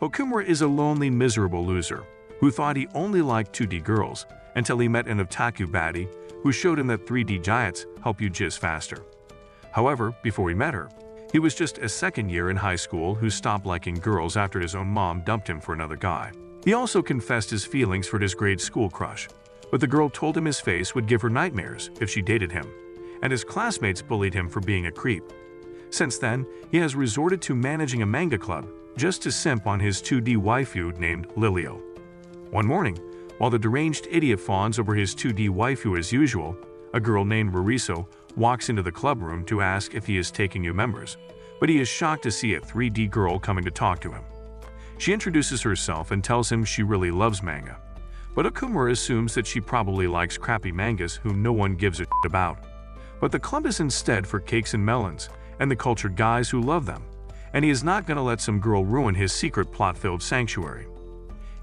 Okumura is a lonely, miserable loser who thought he only liked 2D girls until he met an otaku baddie who showed him that 3D giants help you jizz faster. However, before he met her, he was just a second year in high school who stopped liking girls after his own mom dumped him for another guy. He also confessed his feelings for his grade school crush, but the girl told him his face would give her nightmares if she dated him, and his classmates bullied him for being a creep. Since then, he has resorted to managing a manga club just to simp on his 2D waifu named Lilio. One morning, while the deranged idiot fawns over his 2D waifu as usual, a girl named Ruriso walks into the club room to ask if he is taking new members, but he is shocked to see a 3D girl coming to talk to him. She introduces herself and tells him she really loves manga, but Okumura assumes that she probably likes crappy mangas whom no one gives a shit about. But the club is instead for cakes and melons, and the cultured guys who love them, and he is not going to let some girl ruin his secret plot-filled sanctuary.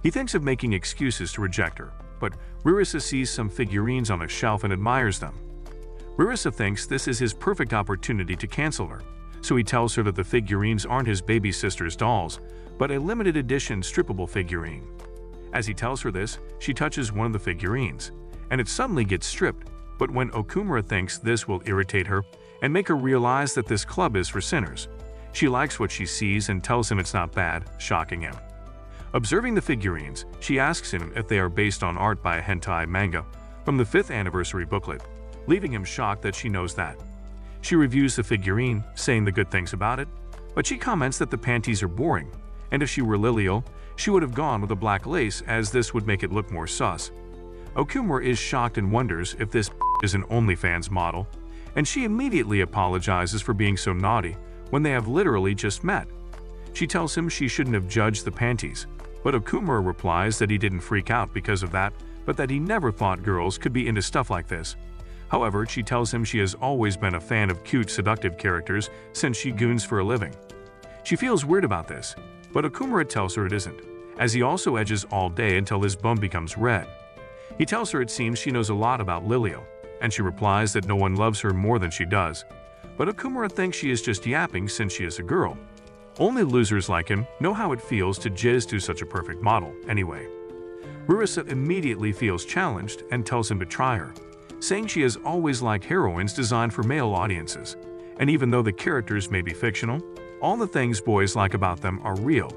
He thinks of making excuses to reject her, but Ririsa sees some figurines on a shelf and admires them. Ririsa thinks this is his perfect opportunity to cancel her, so he tells her that the figurines aren't his baby sister's dolls, but a limited edition strippable figurine. As he tells her this, she touches one of the figurines, and it suddenly gets stripped, but when Okumura thinks this will irritate her and make her realize that this club is for sinners, she likes what she sees and tells him it's not bad, shocking him. Observing the figurines, she asks him if they are based on art by a hentai manga from the 5th anniversary booklet, leaving him shocked that she knows that. She reviews the figurine, saying the good things about it, but she comments that the panties are boring, and if she were Lilio, she would have gone with a black lace as this would make it look more sus. Okumura is shocked and wonders if this is an OnlyFans model, and she immediately apologizes for being so naughty when they have literally just met. She tells him she shouldn't have judged the panties, but Okumura replies that he didn't freak out because of that, but that he never thought girls could be into stuff like this. However, she tells him she has always been a fan of cute, seductive characters since she goons for a living. She feels weird about this, but Okumura tells her it isn't, as he also edges all day until his bum becomes red. He tells her it seems she knows a lot about Lilio, and she replies that no one loves her more than she does, but Okumura thinks she is just yapping since she is a girl. Only losers like him know how it feels to jizz to such a perfect model, anyway. Rurisa immediately feels challenged and tells him to try her, saying she has always liked heroines designed for male audiences, and even though the characters may be fictional, all the things boys like about them are real,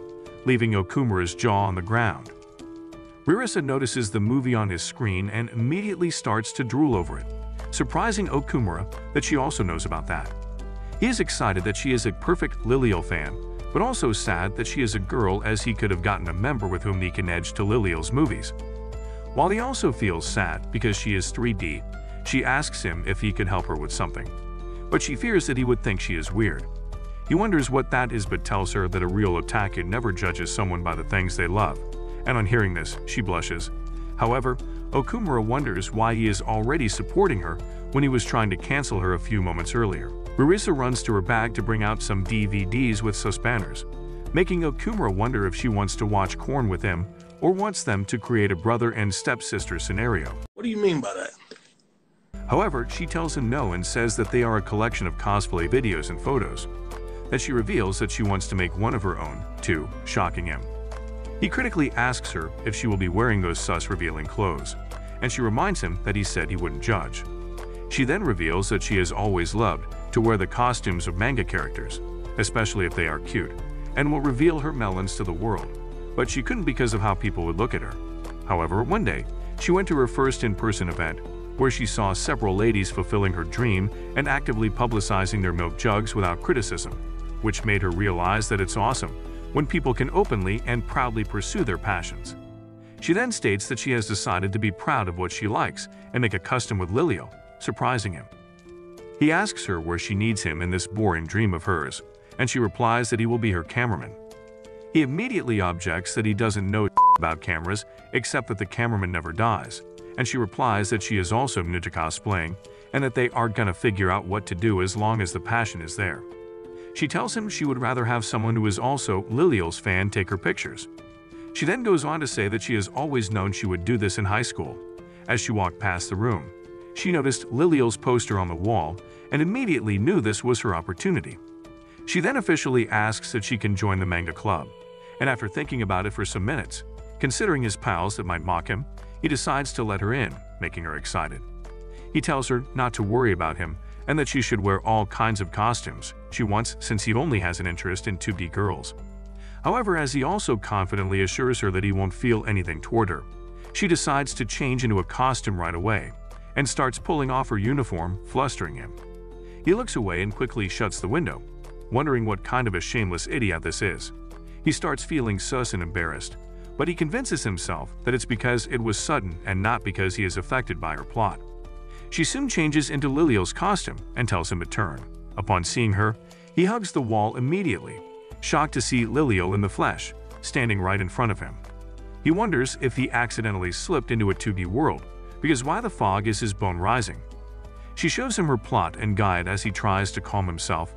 leaving Okumura's jaw on the ground. Ririsa notices the movie on his screen and immediately starts to drool over it, surprising Okumura that she also knows about that. He is excited that she is a perfect Lilio fan, but also sad that she is a girl as he could have gotten a member with whom he can edge to Lilio's movies. While he also feels sad because she is 3D, she asks him if he could help her with something. But she fears that he would think she is weird. He wonders what that is but tells her that a real otaku never judges someone by the things they love, and on hearing this, she blushes. However, Okumura wonders why he is already supporting her when he was trying to cancel her a few moments earlier. Marisa runs to her bag to bring out some DVDs with suspenders, making Okumura wonder if she wants to watch Korn with him or wants them to create a brother and stepsister scenario. What do you mean by that? However, she tells him no and says that they are a collection of cosplay videos and photos. That she reveals that she wants to make one of her own, too, shocking him. He critically asks her if she will be wearing those sus revealing clothes, and she reminds him that he said he wouldn't judge. She then reveals that she has always loved to wear the costumes of manga characters, especially if they are cute, and will reveal her melons to the world, but she couldn't because of how people would look at her. However, one day, she went to her first in-person event, where she saw several ladies fulfilling her dream and actively publicizing their milk jugs without criticism, which made her realize that it's awesome when people can openly and proudly pursue their passions. She then states that she has decided to be proud of what she likes and make a custom with Lilio, surprising him. He asks her where she needs him in this boring dream of hers, and she replies that he will be her cameraman. He immediately objects that he doesn't know about cameras except that the cameraman never dies, and she replies that she is also new to cosplaying and that they are gonna figure out what to do as long as the passion is there. She tells him she would rather have someone who is also Lilio's fan take her pictures. She then goes on to say that she has always known she would do this in high school. As she walked past the room, she noticed Lilio's poster on the wall and immediately knew this was her opportunity. She then officially asks that she can join the manga club, and after thinking about it for some minutes, considering his pals that might mock him, he decides to let her in, making her excited. He tells her not to worry about him and that she should wear all kinds of costumes she wants since he only has an interest in 2D girls. However, as he also confidently assures her that he won't feel anything toward her, she decides to change into a costume right away and starts pulling off her uniform, flustering him. He looks away and quickly shuts the window, wondering what kind of a shameless idiot this is. He starts feeling sus and embarrassed, but he convinces himself that it's because it was sudden and not because he is affected by her plot. She soon changes into Liliel's costume and tells him to turn. Upon seeing her, he hugs the wall immediately, shocked to see Liliel in the flesh, standing right in front of him. He wonders if he accidentally slipped into a 2D world, because why the fog is his bone rising. She shows him her plot and guide as he tries to calm himself,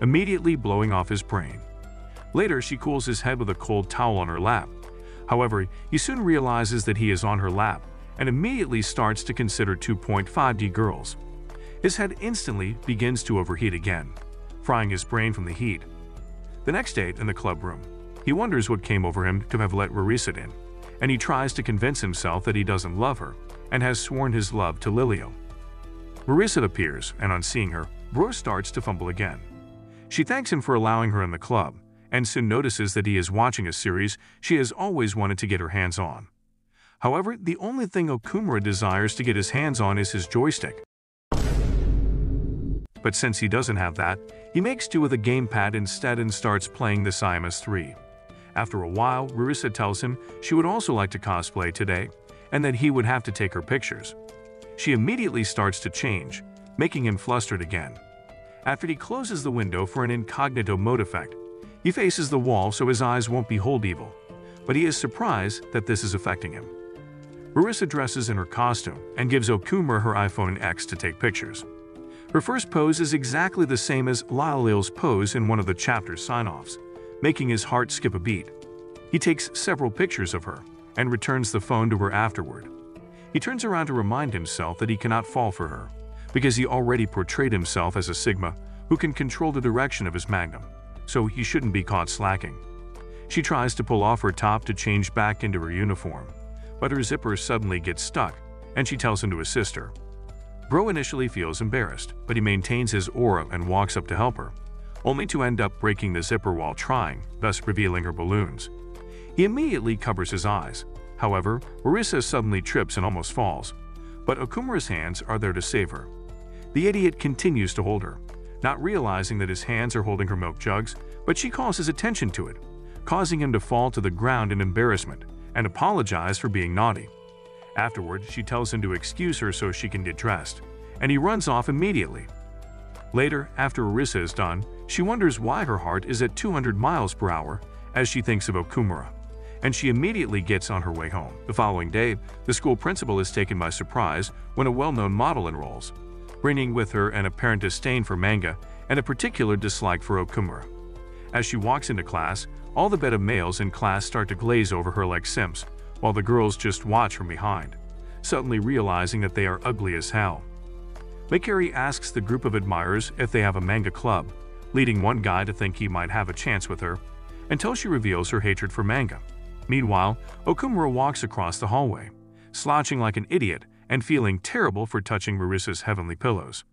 immediately blowing off his brain. Later, she cools his head with a cold towel on her lap. However, he soon realizes that he is on her lap and immediately starts to consider 2.5D girls. His head instantly begins to overheat again, frying his brain from the heat. The next day, in the club room, he wonders what came over him to have let Rarissa in, and he tries to convince himself that he doesn't love her and has sworn his love to Liliel. Marissa appears, and on seeing her, Bro starts to fumble again. She thanks him for allowing her in the club, and soon notices that he is watching a series she has always wanted to get her hands on. However, the only thing Okumura desires to get his hands on is his joystick. But since he doesn't have that, he makes do with a gamepad instead and starts playing the Siamus 3. After a while, Rarissa tells him she would also like to cosplay today, and that he would have to take her pictures. She immediately starts to change, making him flustered again. After he closes the window for an incognito mode effect, he faces the wall so his eyes won't behold evil, but he is surprised that this is affecting him. Marissa dresses in her costume and gives Okumura her iPhone X to take pictures. Her first pose is exactly the same as Liliel's pose in one of the chapter's sign-offs, making his heart skip a beat. He takes several pictures of her and returns the phone to her afterward. He turns around to remind himself that he cannot fall for her, because he already portrayed himself as a Sigma who can control the direction of his magnum, so he shouldn't be caught slacking. She tries to pull off her top to change back into her uniform, but her zipper suddenly gets stuck, and she tells him to assist her. Bro initially feels embarrassed, but he maintains his aura and walks up to help her, only to end up breaking the zipper while trying, thus revealing her balloons. He immediately covers his eyes. However, Marissa suddenly trips and almost falls, but Okumura's hands are there to save her. The idiot continues to hold her, not realizing that his hands are holding her milk jugs, but she calls his attention to it, causing him to fall to the ground in embarrassment and apologize for being naughty. Afterward, she tells him to excuse her so she can get dressed, and he runs off immediately. Later, after Arissa is done, she wonders why her heart is at 200 miles per hour as she thinks of Okumura and she immediately gets on her way home. The following day, the school principal is taken by surprise when a well-known model enrolls, bringing with her an apparent disdain for manga and a particular dislike for Okumura. As she walks into class, all the beta males in class start to glaze over her like simps, while the girls just watch from behind, suddenly realizing that they are ugly as hell. Makari asks the group of admirers if they have a manga club, leading one guy to think he might have a chance with her, until she reveals her hatred for manga. Meanwhile, Okumura walks across the hallway, slouching like an idiot and feeling terrible for touching Marissa's heavenly pillows.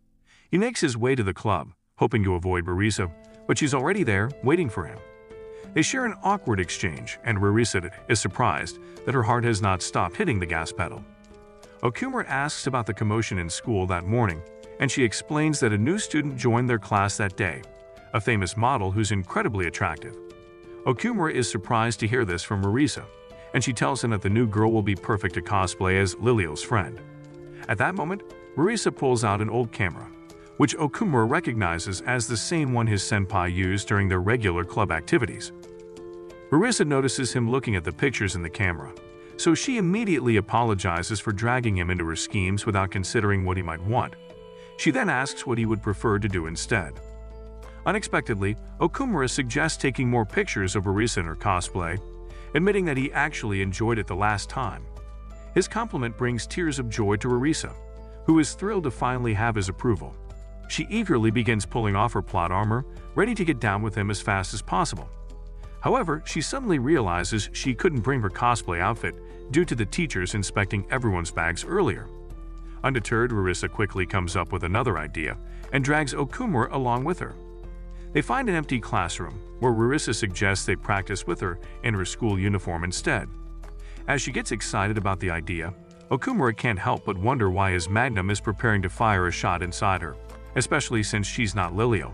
He makes his way to the club, hoping to avoid Marissa, but she's already there, waiting for him. They share an awkward exchange, and Marissa is surprised that her heart has not stopped hitting the gas pedal. Okumura asks about the commotion in school that morning, and she explains that a new student joined their class that day, a famous model who's incredibly attractive. Okumura is surprised to hear this from Marisa, and she tells him that the new girl will be perfect to cosplay as Lilio's friend. At that moment, Marisa pulls out an old camera, which Okumura recognizes as the same one his senpai used during their regular club activities. Marisa notices him looking at the pictures in the camera, so she immediately apologizes for dragging him into her schemes without considering what he might want. She then asks what he would prefer to do instead. Unexpectedly, Okumura suggests taking more pictures of Arisa in her cosplay, admitting that he actually enjoyed it the last time. His compliment brings tears of joy to Arisa, who is thrilled to finally have his approval. She eagerly begins pulling off her plot armor, ready to get down with him as fast as possible. However, she suddenly realizes she couldn't bring her cosplay outfit due to the teachers inspecting everyone's bags earlier. Undeterred, Rarissa quickly comes up with another idea and drags Okumura along with her. They find an empty classroom, where Rarissa suggests they practice with her in her school uniform instead. As she gets excited about the idea, Okumura can't help but wonder why his magnum is preparing to fire a shot inside her, especially since she's not Lilio.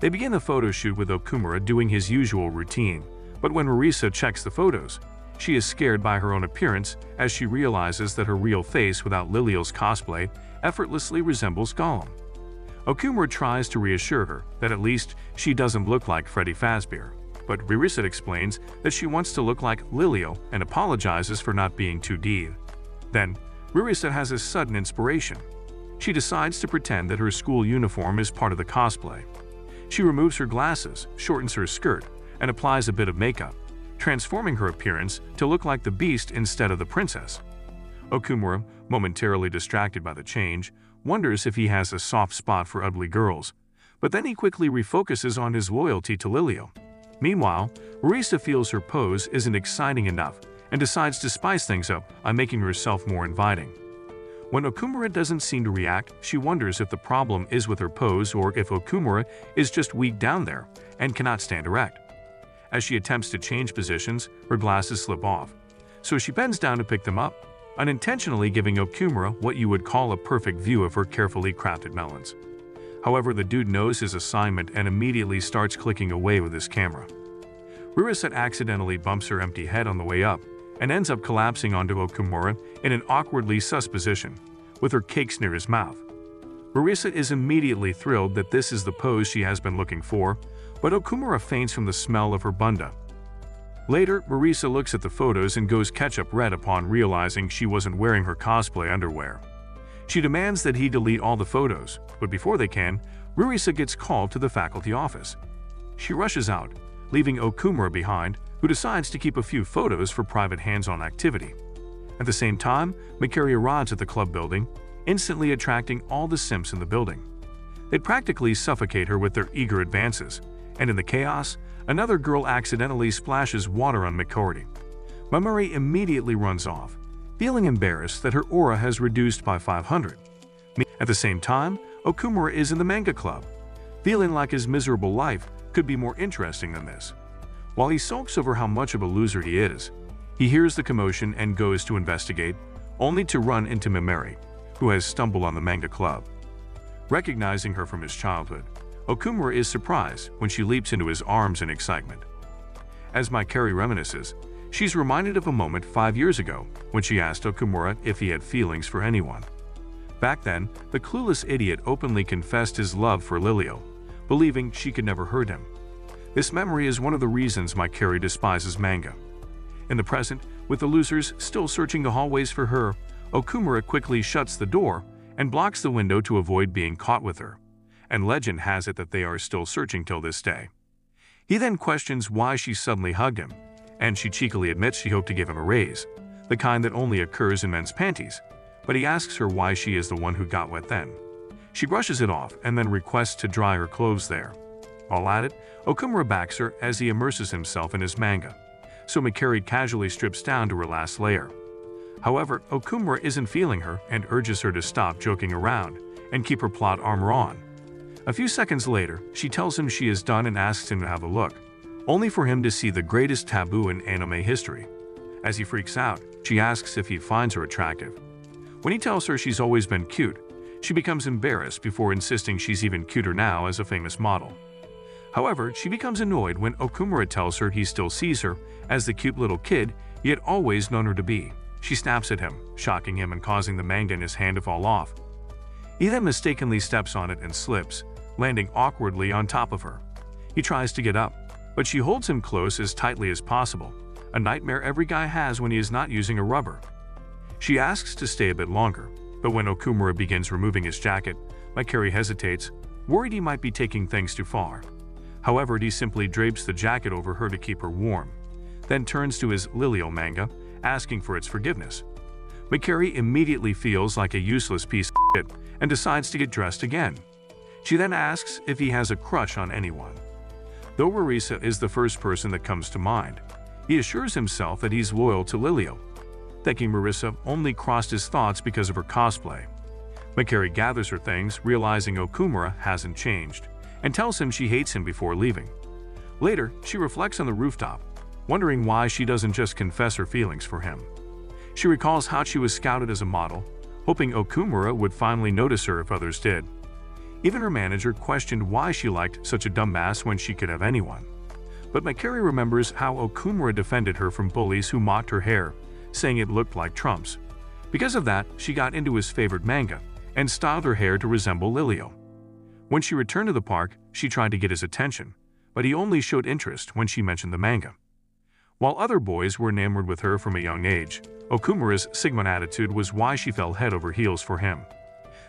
They begin the photo shoot with Okumura doing his usual routine, but when Rarissa checks the photos, she is scared by her own appearance as she realizes that her real face without Lilio's cosplay effortlessly resembles Gollum. Okumura tries to reassure her that at least she doesn't look like Freddy Fazbear, but Rarissa explains that she wants to look like Lilio and apologizes for not being 2D. Then, Rarissa has a sudden inspiration. She decides to pretend that her school uniform is part of the cosplay. She removes her glasses, shortens her skirt, and applies a bit of makeup, transforming her appearance to look like the beast instead of the princess. Okumura, momentarily distracted by the change, wonders if he has a soft spot for ugly girls, but then he quickly refocuses on his loyalty to Lilio. Meanwhile, Rarissa feels her pose isn't exciting enough and decides to spice things up by making herself more inviting. When Okumura doesn't seem to react, she wonders if the problem is with her pose or if Okumura is just weak down there and cannot stand erect. As she attempts to change positions, her glasses slip off, so she bends down to pick them up unintentionally giving Okumura what you would call a perfect view of her carefully crafted melons. However, the dude knows his assignment and immediately starts clicking away with his camera. Rarissa accidentally bumps her empty head on the way up and ends up collapsing onto Okumura in an awkwardly sus position, with her cakes near his mouth. Rarissa is immediately thrilled that this is the pose she has been looking for, but Okumura faints from the smell of her bunda Later, Rarissa looks at the photos and goes ketchup red upon realizing she wasn't wearing her cosplay underwear. She demands that he delete all the photos, but before they can, Rarissa gets called to the faculty office. She rushes out, leaving Okumura behind, who decides to keep a few photos for private hands-on activity. At the same time, Mikari arrives at the club building, instantly attracting all the simps in the building. They practically suffocate her with their eager advances, and in the chaos, Another girl accidentally splashes water on McCordy. Mamori immediately runs off, feeling embarrassed that her aura has reduced by 500. At the same time, Okumura is in the manga club, feeling like his miserable life could be more interesting than this. While he sulks over how much of a loser he is, he hears the commotion and goes to investigate, only to run into Mamori, who has stumbled on the manga club. Recognizing her from his childhood, Okumura is surprised when she leaps into his arms in excitement. As Mikari reminisces, she's reminded of a moment five years ago when she asked Okumura if he had feelings for anyone. Back then, the clueless idiot openly confessed his love for Lilio, believing she could never hurt him. This memory is one of the reasons Mikari despises manga. In the present, with the losers still searching the hallways for her, Okumura quickly shuts the door and blocks the window to avoid being caught with her and legend has it that they are still searching till this day. He then questions why she suddenly hugged him, and she cheekily admits she hoped to give him a raise, the kind that only occurs in men's panties, but he asks her why she is the one who got wet then. She brushes it off and then requests to dry her clothes there. While at it, Okumura backs her as he immerses himself in his manga, so Mikari casually strips down to her last layer. However, Okumura isn't feeling her and urges her to stop joking around and keep her plot armor on. A few seconds later, she tells him she is done and asks him to have a look, only for him to see the greatest taboo in anime history. As he freaks out, she asks if he finds her attractive. When he tells her she's always been cute, she becomes embarrassed before insisting she's even cuter now as a famous model. However, she becomes annoyed when Okumura tells her he still sees her as the cute little kid he had always known her to be. She snaps at him, shocking him and causing the manga in his hand to fall off. He then mistakenly steps on it and slips, landing awkwardly on top of her. He tries to get up, but she holds him close as tightly as possible, a nightmare every guy has when he is not using a rubber. She asks to stay a bit longer, but when Okumura begins removing his jacket, Mikari hesitates, worried he might be taking things too far. However, he simply drapes the jacket over her to keep her warm, then turns to his Lilio manga, asking for its forgiveness. Mikari immediately feels like a useless piece of shit and decides to get dressed again. She then asks if he has a crush on anyone. Though Rarisa is the first person that comes to mind, he assures himself that he's loyal to Lilio, thinking Marissa only crossed his thoughts because of her cosplay. Makari gathers her things, realizing Okumura hasn't changed, and tells him she hates him before leaving. Later, she reflects on the rooftop, wondering why she doesn't just confess her feelings for him. She recalls how she was scouted as a model, hoping Okumura would finally notice her if others did. Even her manager questioned why she liked such a dumbass when she could have anyone. But Makari remembers how Okumura defended her from bullies who mocked her hair, saying it looked like Trump's. Because of that, she got into his favorite manga and styled her hair to resemble Lilio. When she returned to the park, she tried to get his attention, but he only showed interest when she mentioned the manga. While other boys were enamored with her from a young age, Okumura's Sigma attitude was why she fell head over heels for him.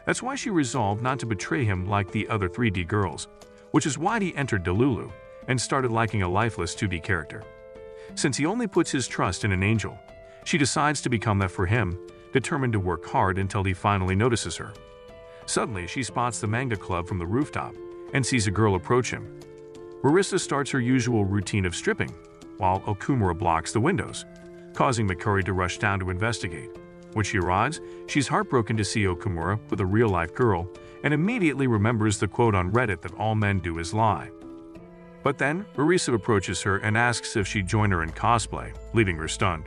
That's why she resolved not to betray him like the other 3D girls, which is why he entered Delulu and started liking a lifeless 2D character. Since he only puts his trust in an angel, she decides to become that for him, determined to work hard until he finally notices her. Suddenly, she spots the manga club from the rooftop and sees a girl approach him. Marissa starts her usual routine of stripping, while Okumura blocks the windows, causing Makari to rush down to investigate. When she arrives, she's heartbroken to see Okumura with a real-life girl and immediately remembers the quote on Reddit that all men do is lie. But then, Marisa approaches her and asks if she'd join her in cosplay, leaving her stunned.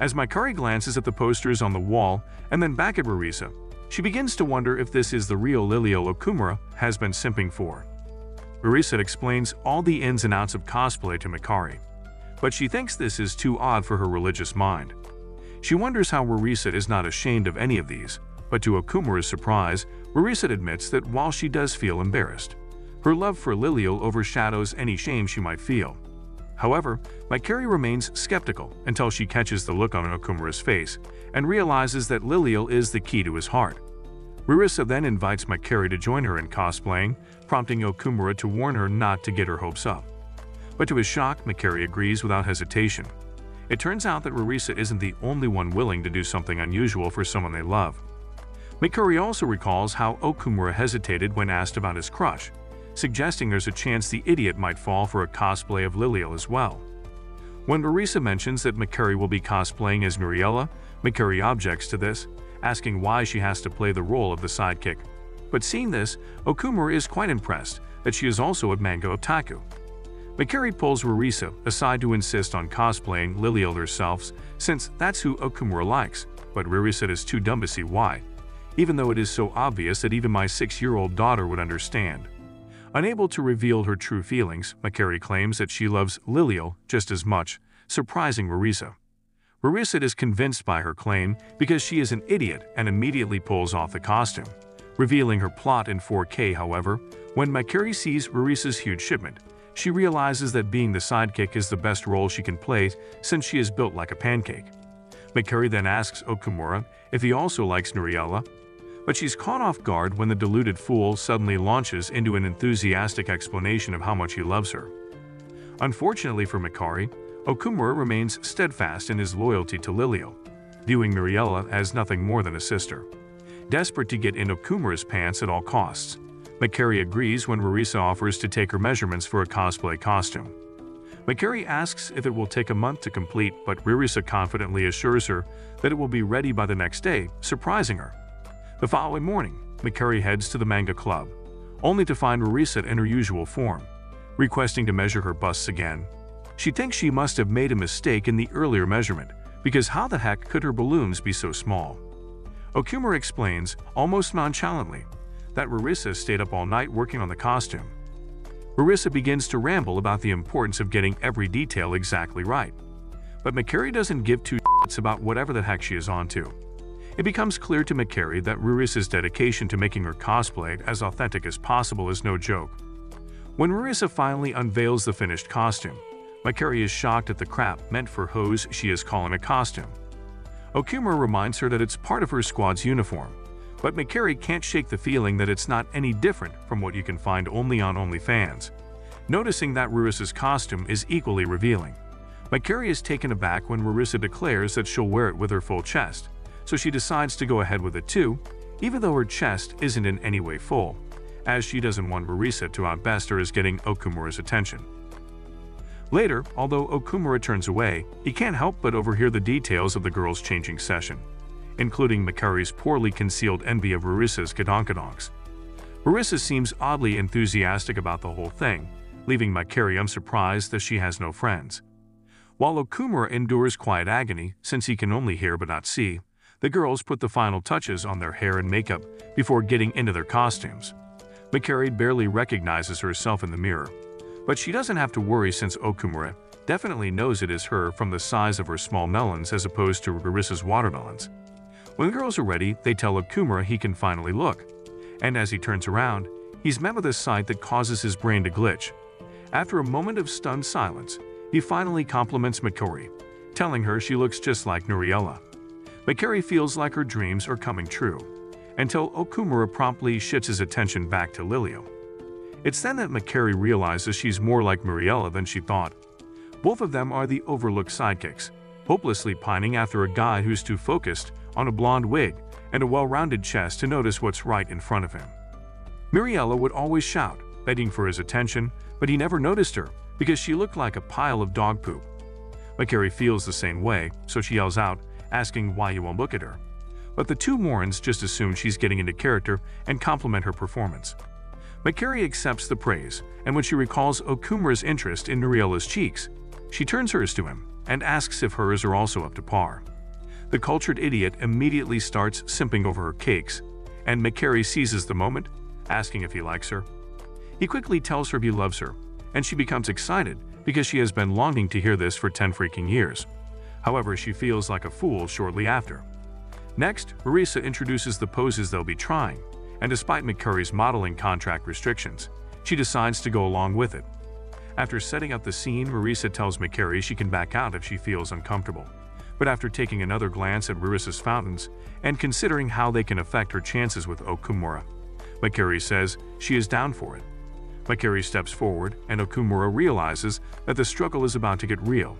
As Makari glances at the posters on the wall and then back at Marisa, she begins to wonder if this is the real Lilio Okumura has been simping for. Marisa explains all the ins and outs of cosplay to Makari, but she thinks this is too odd for her religious mind. She wonders how Marisa is not ashamed of any of these, but to Okumura's surprise, Marisa admits that while she does feel embarrassed, her love for Lilio overshadows any shame she might feel. However, Makari remains skeptical until she catches the look on Okumura's face and realizes that Lilio is the key to his heart. Marissa then invites Makari to join her in cosplaying, prompting Okumura to warn her not to get her hopes up. But to his shock, Makari agrees without hesitation. It turns out that Rarisa isn't the only one willing to do something unusual for someone they love. Mikuri also recalls how Okumura hesitated when asked about his crush, suggesting there's a chance the idiot might fall for a cosplay of Liliel as well. When Marisa mentions that Makari will be cosplaying as Muriella, Makari objects to this, asking why she has to play the role of the sidekick. But seeing this, Okumura is quite impressed that she is also a manga otaku. Makari pulls Rarisa aside to insist on cosplaying Liliel herself since that's who Okumura likes, but Rarisa is too dumb to see why, even though it is so obvious that even my six-year-old daughter would understand. Unable to reveal her true feelings, Makari claims that she loves Liliel just as much, surprising Rarisa. Rarisa is convinced by her claim because she is an idiot and immediately pulls off the costume. Revealing her plot in 4K, however, when Makari sees Rarisa's huge shipment, she realizes that being the sidekick is the best role she can play since she is built like a pancake. Makari then asks Okumura if he also likes Nuriella, but she's caught off guard when the deluded fool suddenly launches into an enthusiastic explanation of how much he loves her. Unfortunately for Makari, Okumura remains steadfast in his loyalty to Lilio, viewing Muriella as nothing more than a sister. Desperate to get in Okumura's pants at all costs, Makari agrees when Rarisa offers to take her measurements for a cosplay costume. Makari asks if it will take a month to complete, but Rarisa confidently assures her that it will be ready by the next day, surprising her. The following morning, Makari heads to the manga club, only to find Rarisa in her usual form, requesting to measure her busts again. She thinks she must have made a mistake in the earlier measurement, because how the heck could her balloons be so small? Okumura explains, almost nonchalantly, that Rarissa stayed up all night working on the costume. Rarissa begins to ramble about the importance of getting every detail exactly right. But Makari doesn't give two shits about whatever the heck she is onto. It becomes clear to Makari that Rarissa's dedication to making her cosplay as authentic as possible is no joke. When Rarissa finally unveils the finished costume, Makari is shocked at the crap meant for hose she is calling a costume. Okumura reminds her that it's part of her squad's uniform, but Makari can't shake the feeling that it's not any different from what you can find only on OnlyFans. Noticing that Rarissa's costume is equally revealing. Makari is taken aback when Rarissa declares that she'll wear it with her full chest, so she decides to go ahead with it too, even though her chest isn't in any way full, as she doesn't want Rarissa to outbest her as getting Okumura's attention. Later, although Okumura turns away, he can't help but overhear the details of the girls' changing session, including Makari's poorly concealed envy of Rarisa's kadonkadonks. Marissa seems oddly enthusiastic about the whole thing, leaving Makari unsurprised that she has no friends. While Okumura endures quiet agony since he can only hear but not see, the girls put the final touches on their hair and makeup before getting into their costumes. Makari barely recognizes herself in the mirror, but she doesn't have to worry since Okumura definitely knows it is her from the size of her small melons as opposed to Rarissa's watermelons. When the girls are ready, they tell Okumura he can finally look, and as he turns around, he's met with a sight that causes his brain to glitch. After a moment of stunned silence, he finally compliments Makari, telling her she looks just like Nuriella. Makari feels like her dreams are coming true, until Okumura promptly shifts his attention back to Lilio. It's then that Makari realizes she's more like Muriella than she thought. Both of them are the overlooked sidekicks, hopelessly pining after a guy who's too focused on a blonde wig and a well-rounded chest to notice what's right in front of him. Muriella would always shout, begging for his attention, but he never noticed her because she looked like a pile of dog poop. Makari feels the same way, so she yells out, asking why you won't look at her. But the two Morans just assume she's getting into character and compliment her performance. Makari accepts the praise, and when she recalls Okumura's interest in Nuriella's cheeks, she turns hers to him and asks if hers are also up to par. The cultured idiot immediately starts simping over her cakes, and Makari seizes the moment, asking if he likes her. He quickly tells her he loves her, and she becomes excited because she has been longing to hear this for 10 freaking years. However, she feels like a fool shortly after. Next, Marisa introduces the poses they'll be trying, and despite Makari's modeling contract restrictions, she decides to go along with it. After setting up the scene, Marisa tells Makari she can back out if she feels uncomfortable but after taking another glance at Marisa's fountains and considering how they can affect her chances with Okumura, Makari says she is down for it. McCurry steps forward and Okumura realizes that the struggle is about to get real,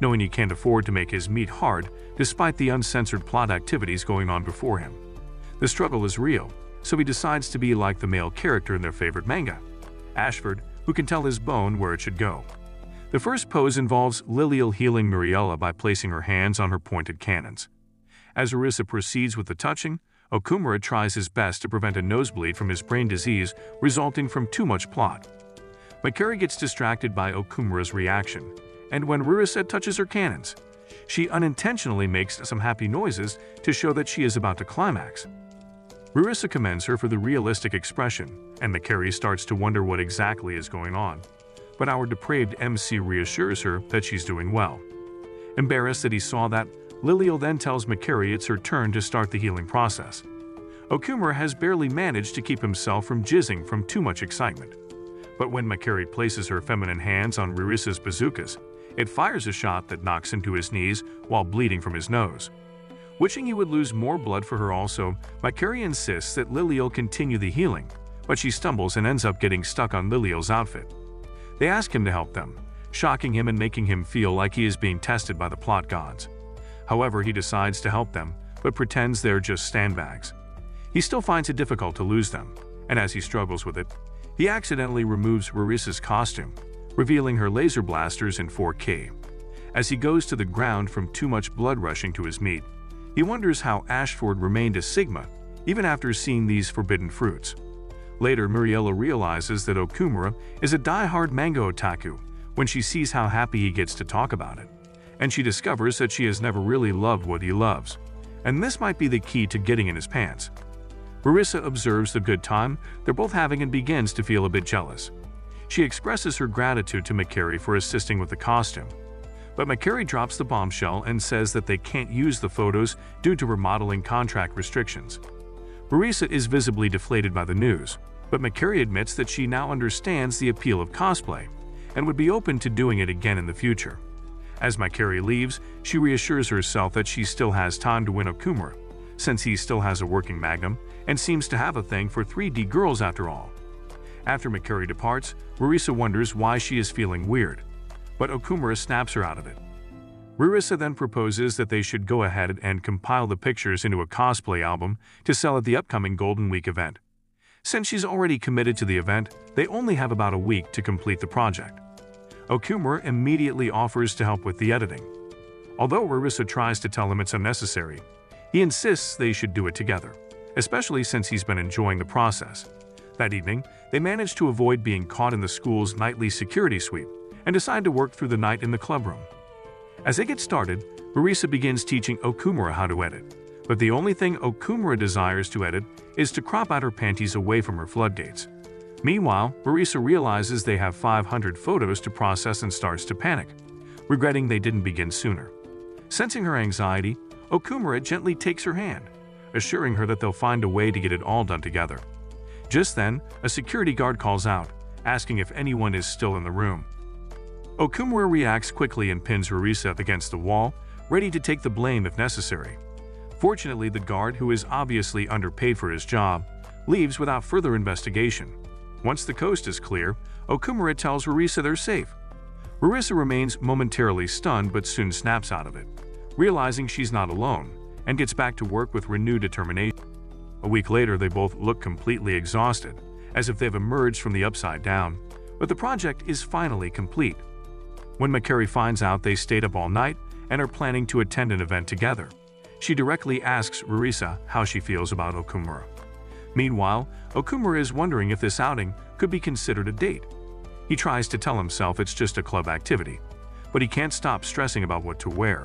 knowing he can't afford to make his meat hard despite the uncensored plot activities going on before him. The struggle is real, so he decides to be like the male character in their favorite manga, Ashford, who can tell his bone where it should go. The first pose involves Lilial healing Muriella by placing her hands on her pointed cannons. As Arissa proceeds with the touching, Okumura tries his best to prevent a nosebleed from his brain disease resulting from too much plot. Makari gets distracted by Okumura's reaction, and when Rurisa touches her cannons, she unintentionally makes some happy noises to show that she is about to climax. Rurisa commends her for the realistic expression, and Makari starts to wonder what exactly is going on but our depraved MC reassures her that she's doing well. Embarrassed that he saw that, Lilio then tells Makari it's her turn to start the healing process. Okumura has barely managed to keep himself from jizzing from too much excitement. But when Makari places her feminine hands on Rurisa's bazookas, it fires a shot that knocks him to his knees while bleeding from his nose. Wishing he would lose more blood for her also, Makari insists that Lilio continue the healing, but she stumbles and ends up getting stuck on Lilio's outfit. They ask him to help them, shocking him and making him feel like he is being tested by the plot gods. However, he decides to help them, but pretends they're just sandbags. He still finds it difficult to lose them, and as he struggles with it, he accidentally removes Rarissa's costume, revealing her laser blasters in 4K. As he goes to the ground from too much blood rushing to his meat, he wonders how Ashford remained a Sigma even after seeing these forbidden fruits. Later, Muriella realizes that Okumura is a die-hard manga otaku when she sees how happy he gets to talk about it, and she discovers that she has never really loved what he loves, and this might be the key to getting in his pants. Marissa observes the good time they're both having and begins to feel a bit jealous. She expresses her gratitude to Makari for assisting with the costume, but Makari drops the bombshell and says that they can't use the photos due to remodeling contract restrictions. Marisa is visibly deflated by the news, but Makari admits that she now understands the appeal of cosplay and would be open to doing it again in the future. As Makari leaves, she reassures herself that she still has time to win Okumura, since he still has a working magnum and seems to have a thing for 3D girls after all. After Makari departs, Marisa wonders why she is feeling weird, but Okumura snaps her out of it. Rurisa then proposes that they should go ahead and compile the pictures into a cosplay album to sell at the upcoming Golden Week event. Since she's already committed to the event, they only have about a week to complete the project. Okumura immediately offers to help with the editing. Although Rarissa tries to tell him it's unnecessary, he insists they should do it together, especially since he's been enjoying the process. That evening, they manage to avoid being caught in the school's nightly security sweep and decide to work through the night in the clubroom. As they get started, Marisa begins teaching Okumura how to edit, but the only thing Okumura desires to edit is to crop out her panties away from her floodgates. Meanwhile, Marisa realizes they have 500 photos to process and starts to panic, regretting they didn't begin sooner. Sensing her anxiety, Okumura gently takes her hand, assuring her that they'll find a way to get it all done together. Just then, a security guard calls out, asking if anyone is still in the room. Okumura reacts quickly and pins Rarissa against the wall, ready to take the blame if necessary. Fortunately, the guard, who is obviously underpaid for his job, leaves without further investigation. Once the coast is clear, Okumura tells Rarissa they're safe. Rarissa remains momentarily stunned but soon snaps out of it, realizing she's not alone, and gets back to work with renewed determination. A week later, they both look completely exhausted, as if they've emerged from the upside down, but the project is finally complete. When Makari finds out they stayed up all night and are planning to attend an event together, she directly asks Rarissa how she feels about Okumura. Meanwhile, Okumura is wondering if this outing could be considered a date. He tries to tell himself it's just a club activity, but he can't stop stressing about what to wear.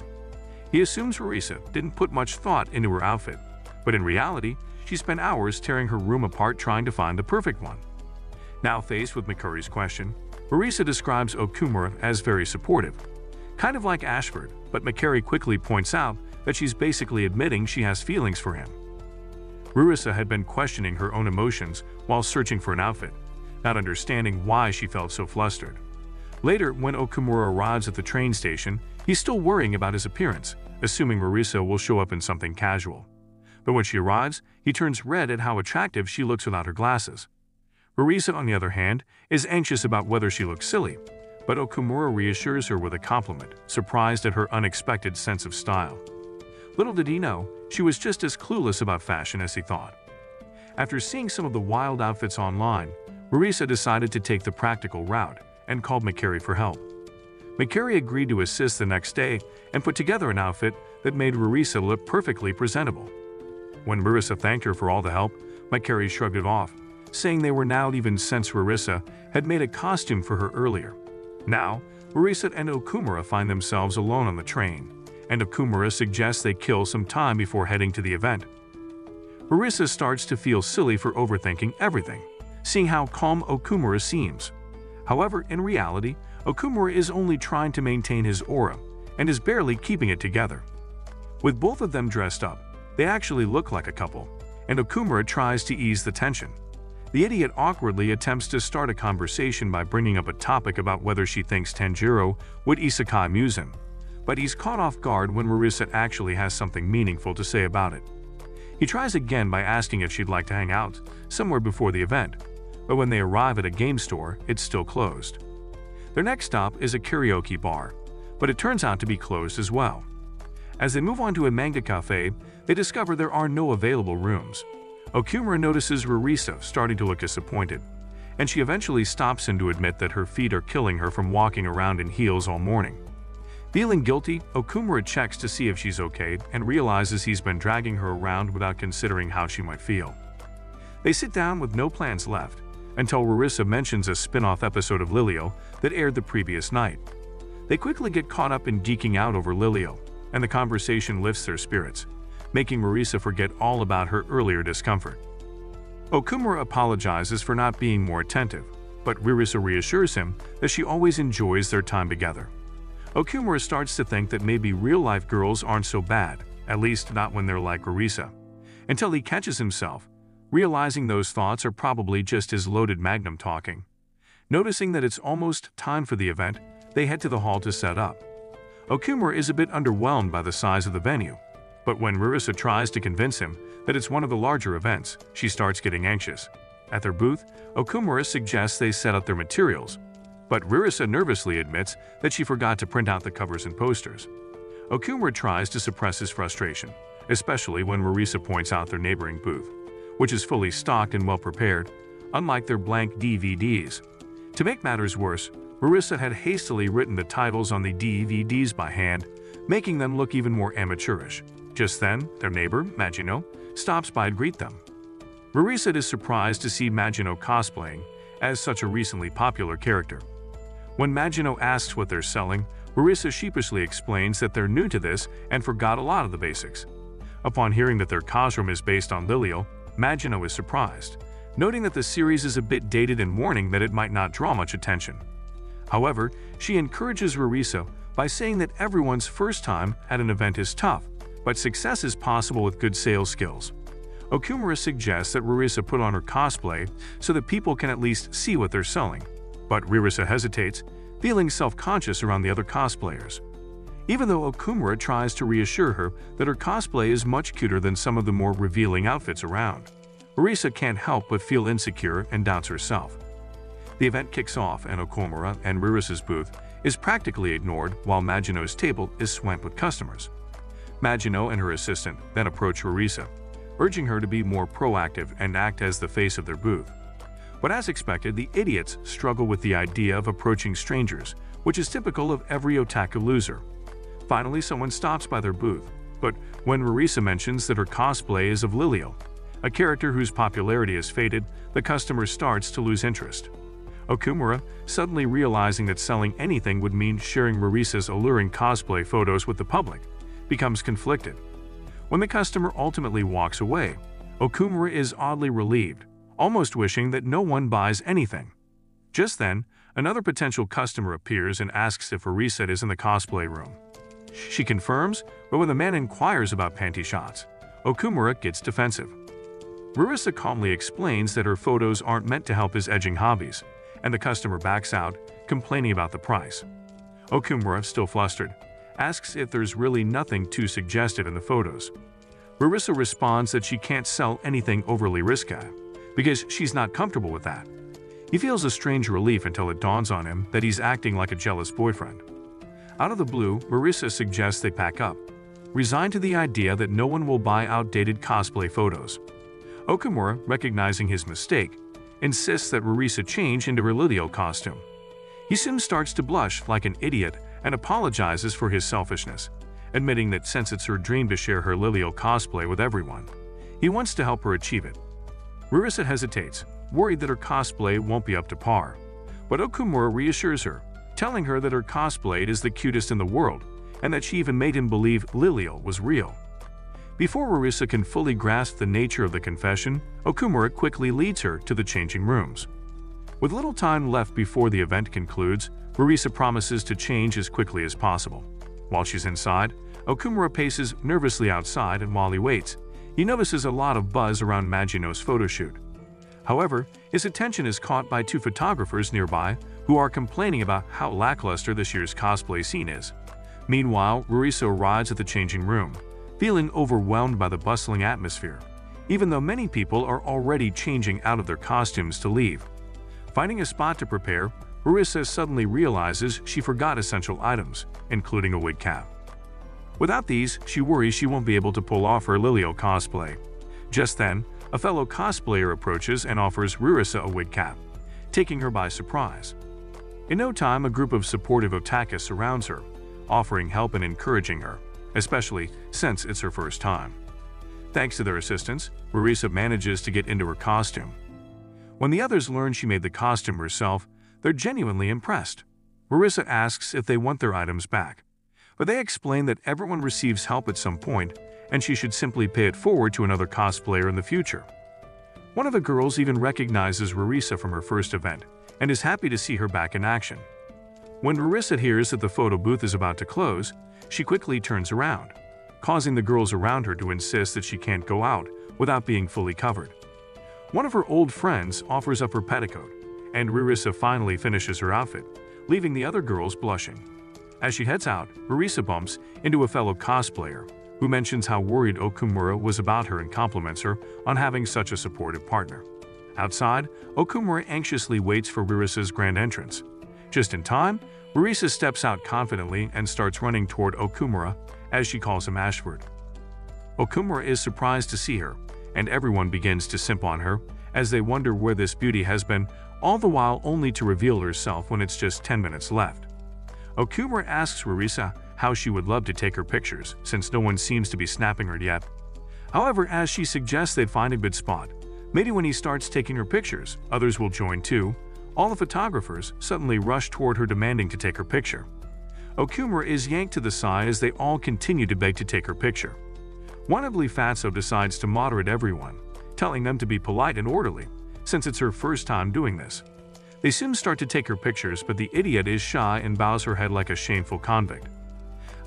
He assumes Rarissa didn't put much thought into her outfit, but in reality, she spent hours tearing her room apart trying to find the perfect one. Now faced with Makari's question, Rarissa describes Okumura as very supportive, kind of like Ashford, but McCurry quickly points out that she's basically admitting she has feelings for him. Rarissa had been questioning her own emotions while searching for an outfit, not understanding why she felt so flustered. Later, when Okumura arrives at the train station, he's still worrying about his appearance, assuming Rarissa will show up in something casual. But when she arrives, he turns red at how attractive she looks without her glasses. Rarissa, on the other hand, is anxious about whether she looks silly, but Okumura reassures her with a compliment, surprised at her unexpected sense of style. Little did he know, she was just as clueless about fashion as he thought. After seeing some of the wild outfits online, Rarissa decided to take the practical route and called Makari for help. Makari agreed to assist the next day and put together an outfit that made Rarissa look perfectly presentable. When Rarissa thanked her for all the help, Makari shrugged it off, saying they were now even since Rarissa had made a costume for her earlier. Now, Rarissa and Okumura find themselves alone on the train, and Okumura suggests they kill some time before heading to the event. Rarissa starts to feel silly for overthinking everything, seeing how calm Okumura seems. However, in reality, Okumura is only trying to maintain his aura and is barely keeping it together. With both of them dressed up, they actually look like a couple, and Okumura tries to ease the tension. The idiot awkwardly attempts to start a conversation by bringing up a topic about whether she thinks Tanjiro would isekai amuse him, but he's caught off guard when Marisa actually has something meaningful to say about it. He tries again by asking if she'd like to hang out somewhere before the event, but when they arrive at a game store, it's still closed. Their next stop is a karaoke bar, but it turns out to be closed as well. As they move on to a manga cafe, they discover there are no available rooms. Okumura notices Rurisa starting to look disappointed, and she eventually stops in to admit that her feet are killing her from walking around in heels all morning. Feeling guilty, Okumura checks to see if she's okay and realizes he's been dragging her around without considering how she might feel. They sit down with no plans left until Rarissa mentions a spin-off episode of Lilio that aired the previous night. They quickly get caught up in geeking out over Lilio, and the conversation lifts their spirits, making Marisa forget all about her earlier discomfort. Okumura apologizes for not being more attentive, but Rarissa reassures him that she always enjoys their time together. Okumura starts to think that maybe real-life girls aren't so bad, at least not when they're like Rarissa, until he catches himself, realizing those thoughts are probably just his loaded magnum talking. Noticing that it's almost time for the event, they head to the hall to set up. Okumura is a bit underwhelmed by the size of the venue, but when Rarissa tries to convince him that it's one of the larger events, she starts getting anxious. At their booth, Okumura suggests they set up their materials, but Ririsa nervously admits that she forgot to print out the covers and posters. Okumura tries to suppress his frustration, especially when Rarissa points out their neighboring booth, which is fully stocked and well prepared, unlike their blank DVDs. To make matters worse, Marissa had hastily written the titles on the DVDs by hand, making them look even more amateurish. Just then, their neighbor, Magino, stops by to greet them. Marissa is surprised to see Magino cosplaying as such a recently popular character. When Magino asks what they're selling, Marissa sheepishly explains that they're new to this and forgot a lot of the basics. Upon hearing that their costume is based on Lilio, Magino is surprised, noting that the series is a bit dated and warning that it might not draw much attention. However, she encourages Rarisa by saying that everyone's first time at an event is tough, but success is possible with good sales skills. Okumura suggests that Rarisa put on her cosplay so that people can at least see what they're selling, but Rarisa hesitates, feeling self-conscious around the other cosplayers. Even though Okumura tries to reassure her that her cosplay is much cuter than some of the more revealing outfits around, Rarisa can't help but feel insecure and doubts herself. The event kicks off and Okumura and Rarisa's booth is practically ignored while Magino's table is swamped with customers. Magino and her assistant then approach Rarisa, urging her to be more proactive and act as the face of their booth. But as expected, the idiots struggle with the idea of approaching strangers, which is typical of every otaku loser. Finally, someone stops by their booth, but when Rarisa mentions that her cosplay is of Lilio, a character whose popularity has faded, the customer starts to lose interest. Okumura, suddenly realizing that selling anything would mean sharing Rarisa's alluring cosplay photos with the public, becomes conflicted. When the customer ultimately walks away, Okumura is oddly relieved, almost wishing that no one buys anything. Just then, another potential customer appears and asks if Rarisa is in the cosplay room. She confirms, but when the man inquires about panty shots, Okumura gets defensive. Rarisa calmly explains that her photos aren't meant to help his edging hobbies, and the customer backs out, complaining about the price. Okumura, still flustered, asks if there's really nothing too suggestive in the photos. Rarisa responds that she can't sell anything overly risky, because she's not comfortable with that. He feels a strange relief until it dawns on him that he's acting like a jealous boyfriend. Out of the blue, Rarisa suggests they pack up, resigned to the idea that no one will buy outdated cosplay photos. Okumura, recognizing his mistake, insists that Rarisa change into her Lilio costume. He soon starts to blush like an idiot and apologizes for his selfishness, admitting that since it's her dream to share her Lilio cosplay with everyone, he wants to help her achieve it. Rarisa hesitates, worried that her cosplay won't be up to par, but Okumura reassures her, telling her that her cosplay is the cutest in the world and that she even made him believe Lilio was real. Before Rarisa can fully grasp the nature of the confession, Okumura quickly leads her to the changing rooms. With little time left before the event concludes, Rarisa promises to change as quickly as possible. While she's inside, Okumura paces nervously outside and while he waits, he notices a lot of buzz around Magino's photoshoot. However, his attention is caught by two photographers nearby who are complaining about how lackluster this year's cosplay scene is. Meanwhile, Rarisa arrives at the changing room, feeling overwhelmed by the bustling atmosphere, even though many people are already changing out of their costumes to leave. Finding a spot to prepare, Rarisa suddenly realizes she forgot essential items, including a wig cap. Without these, she worries she won't be able to pull off her Lilio cosplay. Just then, a fellow cosplayer approaches and offers Rarisa a wig cap, taking her by surprise. In no time, a group of supportive otakus surrounds her, offering help and encouraging her, especially since it's her first time. Thanks to their assistance, Rarisa manages to get into her costume. When the others learn she made the costume herself, they're genuinely impressed. Rarisa asks if they want their items back, but they explain that everyone receives help at some point and she should simply pay it forward to another cosplayer in the future. One of the girls even recognizes Rarisa from her first event and is happy to see her back in action. When Rarisa hears that the photo booth is about to close, she quickly turns around, causing the girls around her to insist that she can't go out without being fully covered. One of her old friends offers up her petticoat, and Rarisa finally finishes her outfit, leaving the other girls blushing. As she heads out, Rarisa bumps into a fellow cosplayer who mentions how worried Okumura was about her and compliments her on having such a supportive partner. Outside, Okumura anxiously waits for Rarisa's grand entrance. Just in time, Rarisa steps out confidently and starts running toward Okumura as she calls him Ashford. Okumura is surprised to see her, and everyone begins to simp on her as they wonder where this beauty has been all the while only to reveal herself when it's just 10 minutes left. Okumura asks Rarisa how she would love to take her pictures, since no one seems to be snapping her yet. However, as she suggests they'd find a good spot, maybe when he starts taking her pictures, others will join too, all the photographers suddenly rush toward her demanding to take her picture. Okumura is yanked to the side as they all continue to beg to take her picture. Wanably Fatso decides to moderate everyone, telling them to be polite and orderly, since it's her first time doing this. They soon start to take her pictures, but the idiot is shy and bows her head like a shameful convict.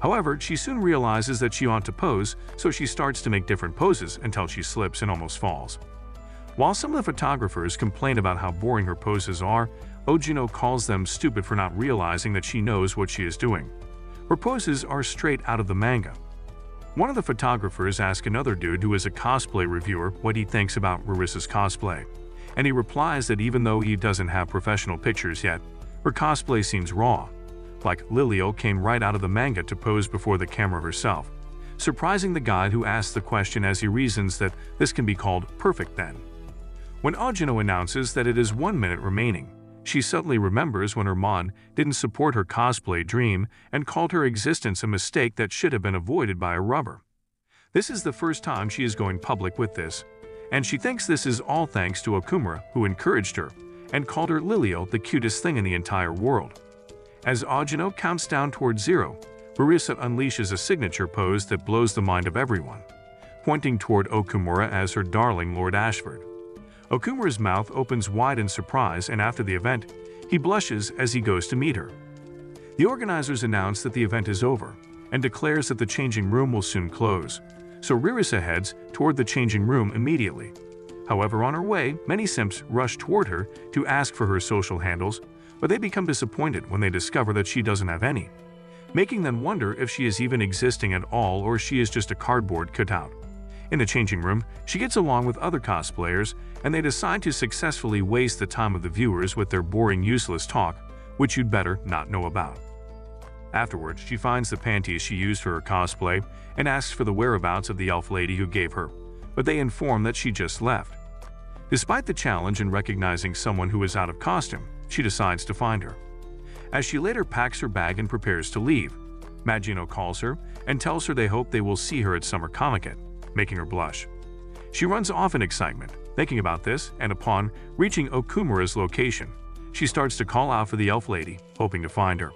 However, she soon realizes that she ought to pose, so she starts to make different poses until she slips and almost falls. While some of the photographers complain about how boring her poses are, Ojino calls them stupid for not realizing that she knows what she is doing. Her poses are straight out of the manga. One of the photographers asks another dude who is a cosplay reviewer what he thinks about Rarisa's cosplay, and he replies that even though he doesn't have professional pictures yet, her cosplay seems raw, like Lilio came right out of the manga to pose before the camera herself, surprising the guy who asks the question as he reasons that this can be called perfect then. When Ojino announces that it is one minute remaining, she suddenly remembers when her mon didn't support her cosplay dream and called her existence a mistake that should have been avoided by a rubber. This is the first time she is going public with this, and she thinks this is all thanks to Okumura who encouraged her and called her Lilio the cutest thing in the entire world. As Ojino counts down towards zero, Rarisa unleashes a signature pose that blows the mind of everyone, pointing toward Okumura as her darling Lord Ashford. Okumura's mouth opens wide in surprise and after the event, he blushes as he goes to meet her. The organizers announce that the event is over and declares that the changing room will soon close, so Rarisa heads toward the changing room immediately. However, on her way, many simps rush toward her to ask for her social handles, but they become disappointed when they discover that she doesn't have any, making them wonder if she is even existing at all or she is just a cardboard cutout. In the changing room, she gets along with other cosplayers, and they decide to successfully waste the time of the viewers with their boring, useless talk, which you'd better not know about. Afterwards, she finds the panties she used for her cosplay and asks for the whereabouts of the elf lady who gave her, but they inform that she just left. Despite the challenge in recognizing someone who is out of costume, she decides to find her. As she later packs her bag and prepares to leave, Magino calls her and tells her they hope they will see her at Summer Comic-Con making her blush. She runs off in excitement, thinking about this, and upon reaching Okumura's location, she starts to call out for the elf lady, hoping to find her.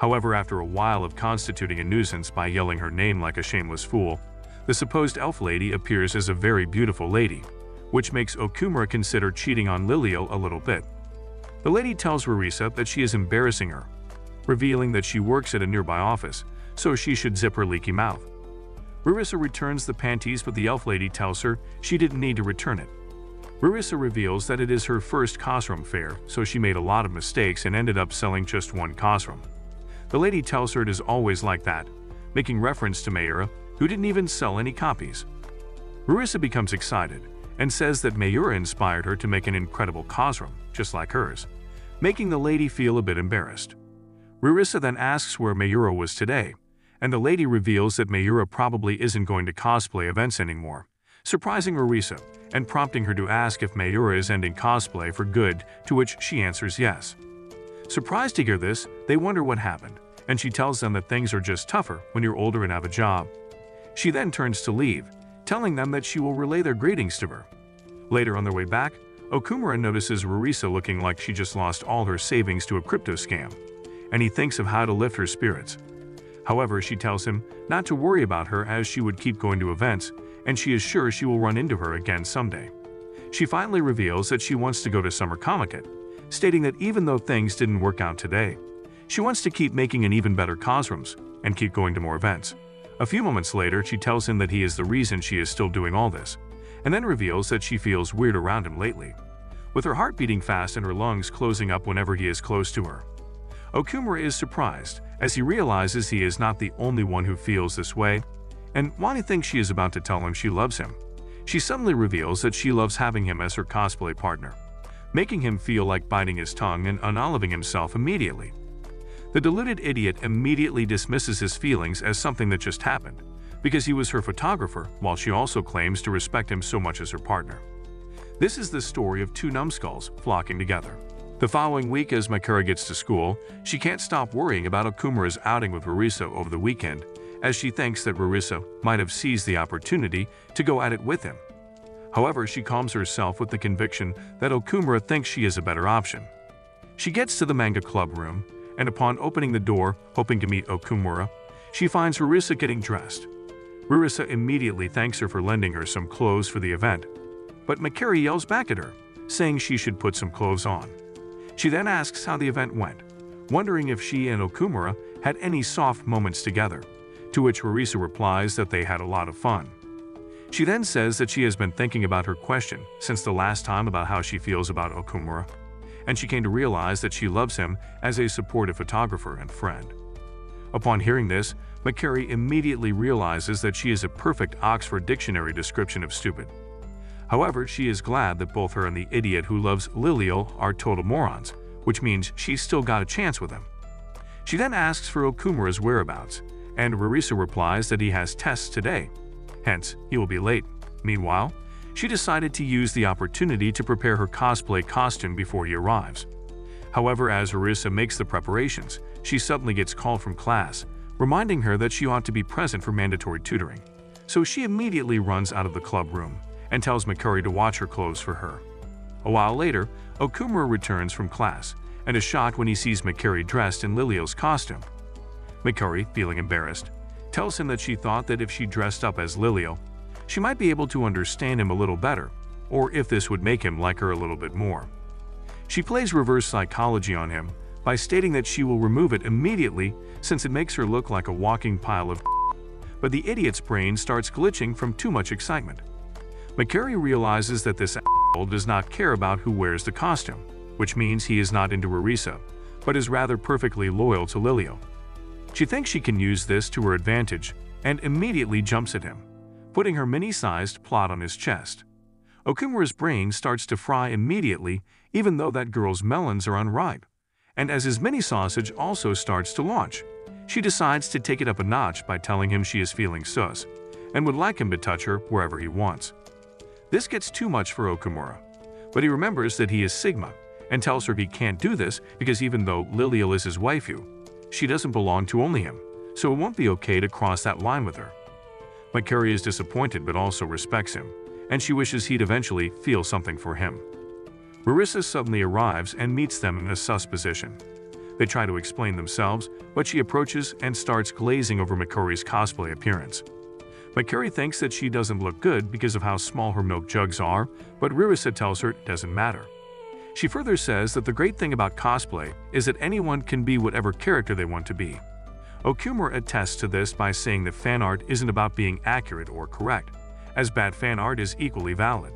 However, after a while of constituting a nuisance by yelling her name like a shameless fool, the supposed elf lady appears as a very beautiful lady, which makes Okumura consider cheating on Lilio a little bit. The lady tells Rarisa that she is embarrassing her, revealing that she works at a nearby office, so she should zip her leaky mouth. Rarisa returns the panties but the elf lady tells her she didn't need to return it. Rarisa reveals that it is her first Cosrum fair, so she made a lot of mistakes and ended up selling just one Cosrum. The lady tells her it is always like that, making reference to Mayura, who didn't even sell any copies. Rarisa becomes excited and says that Mayura inspired her to make an incredible Cosrum, just like hers, making the lady feel a bit embarrassed. Rarisa then asks where Mayura was today, and the lady reveals that Mayura probably isn't going to cosplay events anymore, surprising Rarisa and prompting her to ask if Mayura is ending cosplay for good, to which she answers yes. Surprised to hear this, they wonder what happened, and she tells them that things are just tougher when you're older and have a job. She then turns to leave, telling them that she will relay their greetings to her. Later on their way back, Okumura notices Rarisa looking like she just lost all her savings to a crypto scam, and he thinks of how to lift her spirits. However, she tells him not to worry about her as she would keep going to events, and she is sure she will run into her again someday. She finally reveals that she wants to go to Summer Comic-Con, stating that even though things didn't work out today, she wants to keep making an even better Cosrums and keep going to more events. A few moments later, she tells him that he is the reason she is still doing all this, and then reveals that she feels weird around him lately, with her heart beating fast and her lungs closing up whenever he is close to her. Okumura is surprised as he realizes he is not the only one who feels this way, and Wani thinks she is about to tell him she loves him. She suddenly reveals that she loves having him as her cosplay partner, making him feel like biting his tongue and unoliving himself immediately. The deluded idiot immediately dismisses his feelings as something that just happened, because he was her photographer while she also claims to respect him so much as her partner. This is the story of two numbskulls flocking together. The following week, as Makari gets to school, she can't stop worrying about Okumura's outing with Rarisa over the weekend, as she thinks that Rarisa might have seized the opportunity to go at it with him. However, she calms herself with the conviction that Okumura thinks she is a better option. She gets to the manga club room, and upon opening the door, hoping to meet Okumura, she finds Rarisa getting dressed. Rarisa immediately thanks her for lending her some clothes for the event, but Makari yells back at her, saying she should put some clothes on. She then asks how the event went, wondering if she and Okumura had any soft moments together, to which Rarisa replies that they had a lot of fun. She then says that she has been thinking about her question since the last time about how she feels about Okumura, and she came to realize that she loves him as a supportive photographer and friend. Upon hearing this, Makari immediately realizes that she is a perfect Oxford Dictionary description of stupid. However, she is glad that both her and the idiot who loves Lilio are total morons, which means she's still got a chance with him. She then asks for Okumura's whereabouts, and Rarisa replies that he has tests today, hence he will be late. Meanwhile, she decided to use the opportunity to prepare her cosplay costume before he arrives. However, as Rarisa makes the preparations, she suddenly gets called from class, reminding her that she ought to be present for mandatory tutoring. So she immediately runs out of the club room and tells Makari to watch her clothes for her. A while later, Okumura returns from class and is shocked when he sees Makari dressed in Lilio's costume. Makari, feeling embarrassed, tells him that she thought that if she dressed up as Lilio, she might be able to understand him a little better, or if this would make him like her a little bit more. She plays reverse psychology on him by stating that she will remove it immediately since it makes her look like a walking pile of but the idiot's brain starts glitching from too much excitement. Makari realizes that this asshole does not care about who wears the costume, which means he is not into Rarisa, but is rather perfectly loyal to Lilio. She thinks she can use this to her advantage and immediately jumps at him, putting her mini-sized plot on his chest. Okumura's brain starts to fry immediately even though that girl's melons are unripe, and as his mini-sausage also starts to launch. She decides to take it up a notch by telling him she is feeling sus and would like him to touch her wherever he wants. This gets too much for Okumura, but he remembers that he is Sigma and tells her he can't do this because even though Lilio is his waifu, she doesn't belong to only him, so it won't be okay to cross that line with her. Makari is disappointed but also respects him, and she wishes he'd eventually feel something for him. Rarisa suddenly arrives and meets them in a sus position. They try to explain themselves, but she approaches and starts glazing over Makari's cosplay appearance. Makari thinks that she doesn't look good because of how small her milk jugs are, but Rarisa tells her it doesn't matter. She further says that the great thing about cosplay is that anyone can be whatever character they want to be. Okumura attests to this by saying that fan art isn't about being accurate or correct, as bad fan art is equally valid.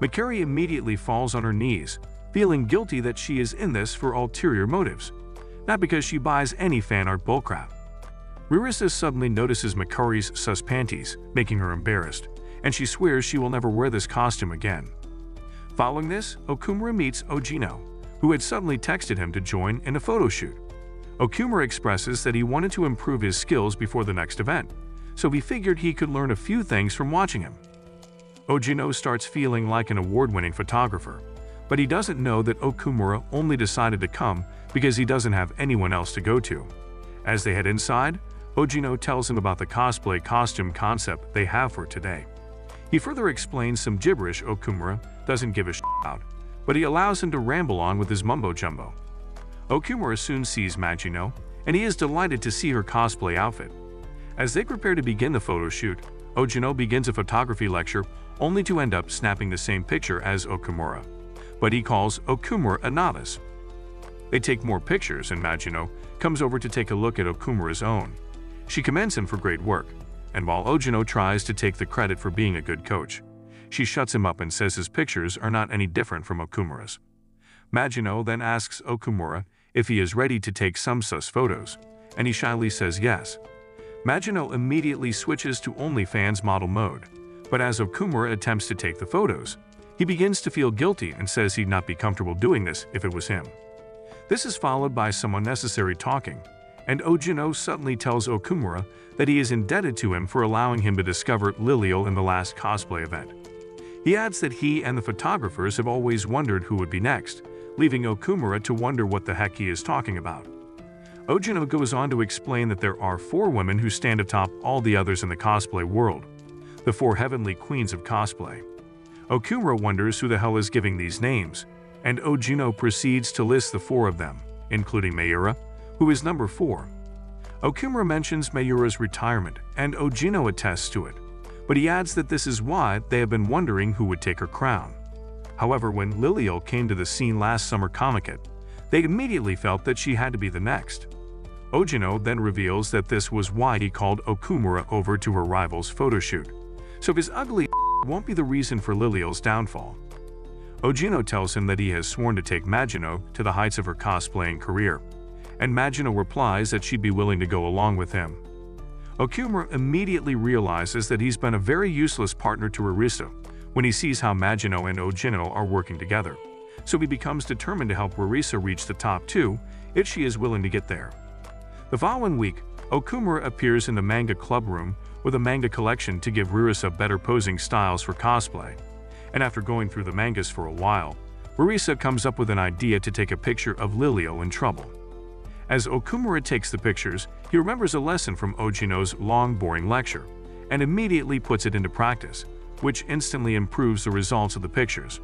Makari immediately falls on her knees, feeling guilty that she is in this for ulterior motives, not because she buys any fan art bullcrap. Rarisa suddenly notices Makari's sus panties, making her embarrassed, and she swears she will never wear this costume again. Following this, Okumura meets Ojino, who had suddenly texted him to join in a photo shoot. Okumura expresses that he wanted to improve his skills before the next event, so he figured he could learn a few things from watching him. Ojino starts feeling like an award-winning photographer, but he doesn't know that Okumura only decided to come because he doesn't have anyone else to go to. As they head inside, Ojino tells him about the cosplay costume concept they have for today. He further explains some gibberish Okumura doesn't give a shit about, but he allows him to ramble on with his mumbo-jumbo. Okumura soon sees Magino, and he is delighted to see her cosplay outfit. As they prepare to begin the photo shoot, Ojino begins a photography lecture only to end up snapping the same picture as Okumura. But he calls Okumura a novice. They take more pictures and Magino comes over to take a look at Okumura's own. She commends him for great work, and while Ojino tries to take the credit for being a good coach, she shuts him up and says his pictures are not any different from Okumura's. Magino then asks Okumura if he is ready to take some sus photos, and he shyly says yes. Magino immediately switches to OnlyFans model mode, but as Okumura attempts to take the photos, he begins to feel guilty and says he'd not be comfortable doing this if it was him. This is followed by some unnecessary talking, and Ojino suddenly tells Okumura that he is indebted to him for allowing him to discover Lilio in the last cosplay event. He adds that he and the photographers have always wondered who would be next, leaving Okumura to wonder what the heck he is talking about. Ojino goes on to explain that there are four women who stand atop all the others in the cosplay world, the four heavenly queens of cosplay. Okumura wonders who the hell is giving these names, and Ojino proceeds to list the four of them, including Mayura, who is number four. Okumura mentions Mayura's retirement, and Ojino attests to it, but he adds that this is why they have been wondering who would take her crown. However, when Liliel came to the scene last summer Comiket, they immediately felt that she had to be the next. Ojino then reveals that this was why he called Okumura over to her rival's photoshoot. So his ugly won't be the reason for Liliel's downfall. Ojino tells him that he has sworn to take Magino to the heights of her cosplaying career, and Magino replies that she'd be willing to go along with him. Okumura immediately realizes that he's been a very useless partner to Rarisa when he sees how Magino and Ojino are working together, so he becomes determined to help Rarisa reach the top two if she is willing to get there. The following week, Okumura appears in the manga club room with a manga collection to give Rarisa better posing styles for cosplay. And after going through the mangas for a while, Rarisa comes up with an idea to take a picture of Lilio in trouble. As Okumura takes the pictures, he remembers a lesson from Ojino's long, boring lecture and immediately puts it into practice, which instantly improves the results of the pictures.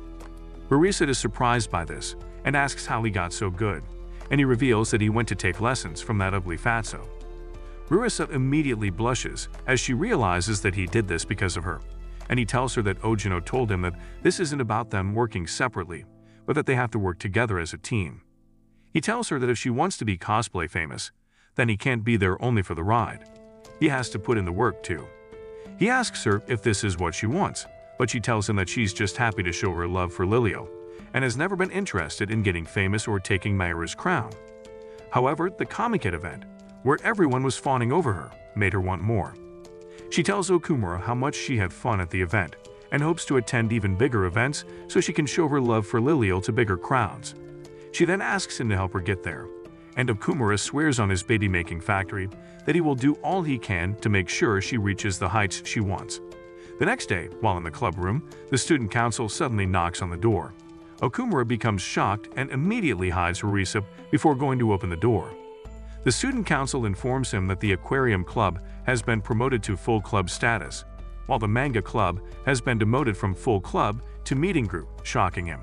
Rarisa is surprised by this and asks how he got so good, and he reveals that he went to take lessons from that ugly fatso. Rarisa immediately blushes as she realizes that he did this because of her, and he tells her that Ojino told him that this isn't about them working separately, but that they have to work together as a team. He tells her that if she wants to be cosplay famous, then he can't be there only for the ride. He has to put in the work too. He asks her if this is what she wants, but she tells him that she's just happy to show her love for Lilio and has never been interested in getting famous or taking Mayura's crown. However, the Comic Comiket event, where everyone was fawning over her, made her want more. She tells Okumura how much she had fun at the event and hopes to attend even bigger events so she can show her love for Lilio to bigger crowds. She then asks him to help her get there, and Okumura swears on his baby-making factory that he will do all he can to make sure she reaches the heights she wants. The next day, while in the club room, the student council suddenly knocks on the door. Okumura becomes shocked and immediately hides Rarisa before going to open the door. The student council informs him that the aquarium club has been promoted to full club status, while the manga club has been demoted from full club to meeting group, shocking him.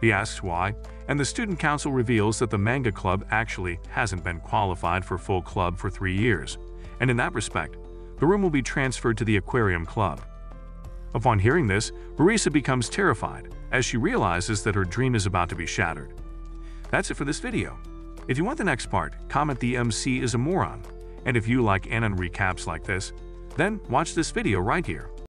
He asks why, and the student council reveals that the manga club actually hasn't been qualified for full club for three years, and in that respect, the room will be transferred to the aquarium club. Upon hearing this, Rarisa becomes terrified as she realizes that her dream is about to be shattered. That's it for this video. If you want the next part, comment the MC is a moron. And if you like Anon recaps like this, then watch this video right here.